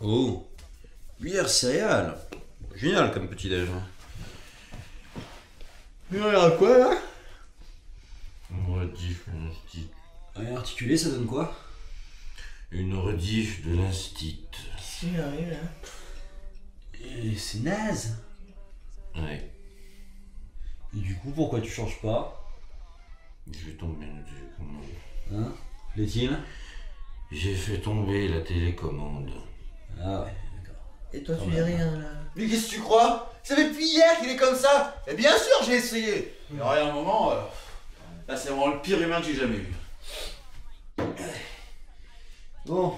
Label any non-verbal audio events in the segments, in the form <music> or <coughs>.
Oh, bière céréale, Génial comme petit déj. Hein. Mais regarde quoi là? Rediff l'instit. Ouais, articulé, ça donne quoi? Une rediff de l'instit. Qu'est-ce qui arrive là C'est naze. Ouais. Et du coup, pourquoi tu changes pas? Je vais tomber la télécommande. Hein? Plaît-il J'ai fait tomber la télécommande. Ah ouais, d'accord. Et toi, tu dis rien là? Mais qu'est-ce que tu crois? Ça fait depuis hier qu'il est comme ça Et bien sûr, j'ai essayé Mais à un moment, euh, là c'est vraiment le pire humain que j'ai jamais vu. Bon.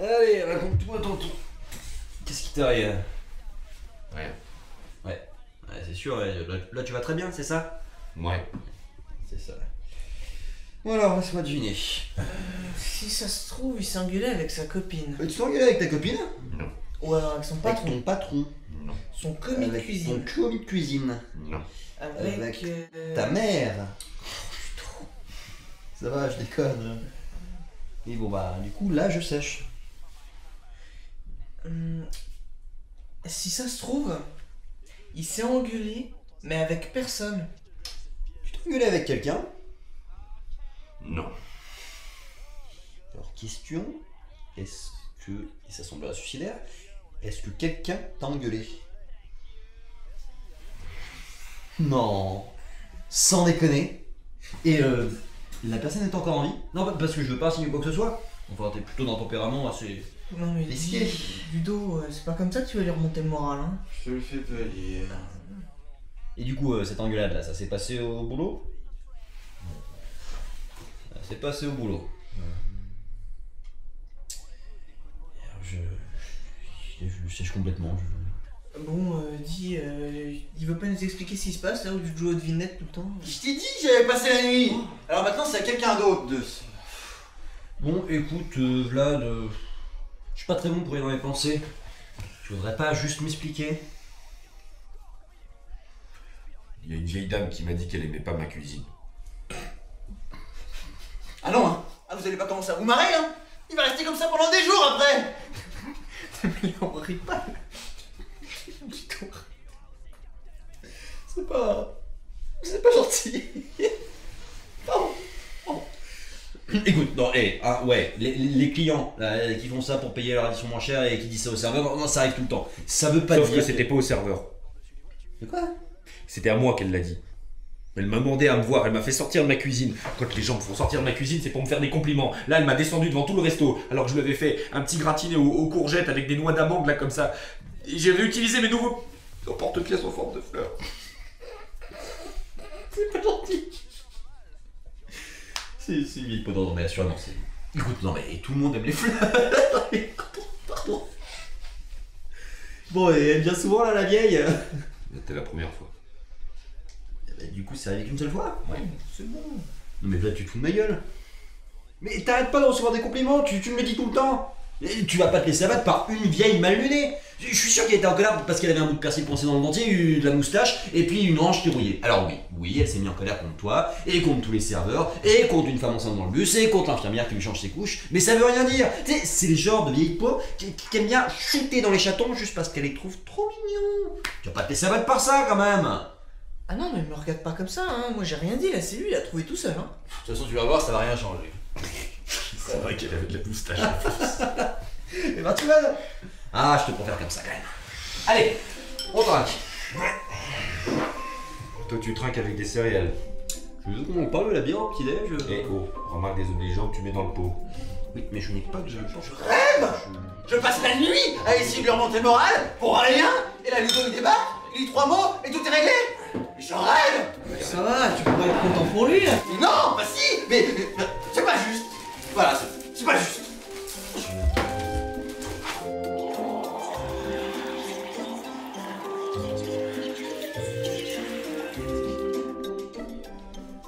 Allez, raconte-moi tonton. Qu'est-ce qui t'arrive Ouais. Ouais. Ouais, c'est sûr, là, là, tu vas très bien, c'est ça Ouais. C'est ça. Bon alors, laisse-moi deviner. Si ça se trouve, il s'est engueulé avec sa copine. Euh, Tu t'es engueulé avec ta copine Non. Ou alors avec son patron. Avec ton patron. Non. Son commis de avec cuisine. ton commis de cuisine. Non. Avec. avec euh, Ta mère. Ça va, je déconne. Et bon bah, du coup, là, je sèche. hum, Si ça se trouve, il s'est engueulé, mais avec personne. Tu t'es engueulé avec quelqu'un? Non. Alors, question est-ce que, et ça semblera suicidaire, est-ce que quelqu'un t'a engueulé? Non, sans déconner. Et euh, la personne est encore en vie? Non, parce que je veux pas signer quoi que ce soit. Enfin, t'es plutôt d'un tempérament assez. Non mais Risqué. dis- Ludo, euh, c'est pas comme ça que tu vas lui remonter le moral, hein. Je te le fais pas dire. Et du coup, euh, cette engueulade là, ça s'est passé au boulot? Ça s'est passé au boulot. Alors, je, je, je sèche complètement. je- Bon, euh, dis, euh, il veut pas nous expliquer ce qui se passe là où tu joues aux devinettes tout le temps Je t'ai dit que j'avais passé la nuit Alors maintenant, c'est à quelqu'un d'autre de... Bon, écoute, euh, Vlad, euh, je suis pas très bon pour y dans les pensées. Tu voudrais pas juste m'expliquer Il y a une vieille dame qui m'a dit qu'elle aimait pas ma cuisine. <coughs> Ah non, hein Ah, vous allez pas commencer à vous marrer, hein Il va rester comme ça pendant des jours après <laughs> Mais on rit pas <laughs> C'est pas. C'est pas gentil. Pardon. Pardon. <coughs> Écoute, non, hé, ah, ouais, les, clients là, qui font ça pour payer leur addition moins chère et qui disent ça au serveur, non, ça arrive tout le temps. Ça veut pas Sauf dire. que c'était pas au serveur. De quoi? C'était à moi qu'elle l'a dit. Elle m'a demandé à me voir, elle m'a fait sortir de ma cuisine. Quand les gens me font sortir de ma cuisine, c'est pour me faire des compliments. Là, elle m'a descendu devant tout le resto, alors que je lui avais fait un petit gratiné aux, aux courgettes avec des noix d'amande, là, comme ça. Et j'avais utilisé mes nouveaux au porte-pièces en forme de fleurs. <laughs> C'est pas gentil. C'est c'est vieille peau non, mais assurément, c'est. Écoute, non, mais tout le monde aime les fleurs. Pardon, <laughs> pardon. Bon, et elle vient souvent là, la vieille? C'était la première fois. Bah, Du coup, c'est arrivé qu'une seule fois? Ouais. C'est bon. Non, mais là, tu te fous de ma gueule. Mais t'arrêtes pas de recevoir des compliments, tu, tu me le dis tout le temps. Et tu vas pas te laisser abattre par une vieille mal lunée. Je suis sûr qu'elle était en colère parce qu'elle avait un bout de persil coincé dans le dentier, eu de la moustache, et puis une hanche qui rouillait. Alors oui, oui, elle s'est mise en colère contre toi, et contre tous les serveurs, et contre une femme enceinte dans le bus, et contre l'infirmière qui lui change ses couches. Mais ça veut rien dire. Tu sais, c'est le genre de vieille peau qui, qui aime bien shooter dans les chatons juste parce qu'elle les trouve trop mignons. Tu vas pas te laisser abattre par ça quand même. Ah non, mais me regarde pas comme ça, hein. Moi j'ai rien dit là, c'est lui, il a trouvé tout seul, hein. De toute façon, tu vas voir, ça va rien changer. <laughs> C'est vrai qu'elle avait de la moustache. <laughs> Et ben tu vas. Ah, je te préfère comme ça quand même. Allez, on drague. Toi, tu trinques avec des céréales. Je veux qu'on parle de la bière au petit-déj. Eh oh, remarque désobligeante, tu mets dans le pot. Oui, mais je n'ai pas de. Je, Je rêve Je passe la nuit à essayer de lui remonter le moral pour rien Et là, Ludo il débarque, il dit trois mots et tout est réglé Je rêve Ça va, tu pourrais être content pour lui là. Mais non, bah si mais, c'est pas juste Voilà, c'est- pas juste.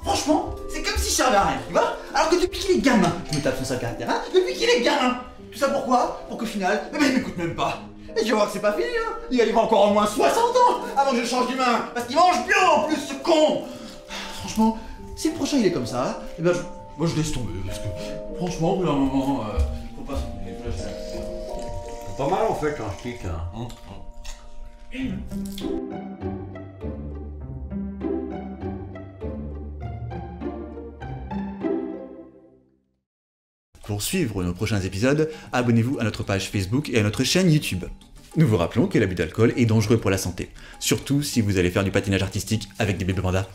Franchement, c'est comme si je servais à rien, tu vois Alors que depuis qu'il est gamin, je me tape son sale caractère, hein Depuis qu'il est gamin. Tout ça pourquoi Pour qu'au final, eh ben, il m'écoute même pas. Et je voir que c'est pas fini, hein. Il va y avoir encore au moins 60 ans avant que je change d'humain Parce qu'il mange bio en plus, ce con. Franchement, si le prochain il est comme ça, eh ben je, moi je laisse tomber, parce que franchement, au bout d'un moment, euh, Pas mal en fait, un stick. hein. Pour suivre nos prochains épisodes, abonnez-vous à notre page Facebook et à notre chaîne YouTube. Nous vous rappelons que l'abus d'alcool est dangereux pour la santé, surtout si vous allez faire du patinage artistique avec des bébés pandas.